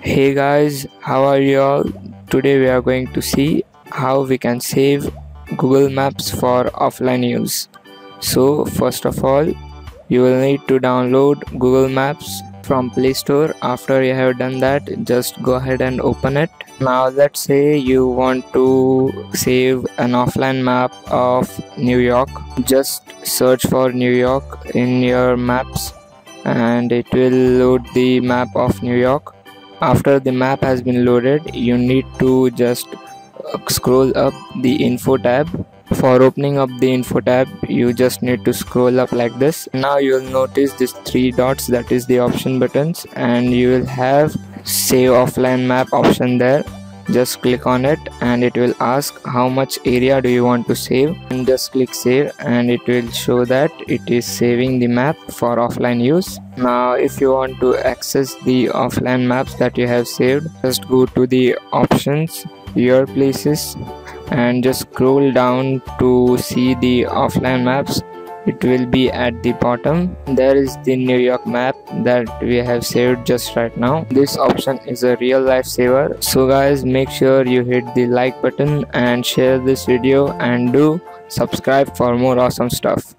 Hey guys, how are you all? Today we are going to see how we can save Google Maps for offline use. So, first of all, you will need to download Google Maps from Play Store. After you have done that, just go ahead and open it. Now, let's say you want to save an offline map of New York. Just search for New York in your maps and it will load the map of New York after the map has been loaded you need to just uh, scroll up the info tab. For opening up the info tab you just need to scroll up like this. Now you'll notice these three dots that is the option buttons and you will have save offline map option there just click on it and it will ask how much area do you want to save. And just click save and it will show that it is saving the map for offline use. Now if you want to access the offline maps that you have saved just go to the options your places and just scroll down to see the offline maps it will be at the bottom. There is the new york map that we have saved just right now. This option is a real lifesaver so guys make sure you hit the like button and share this video and do subscribe for more awesome stuff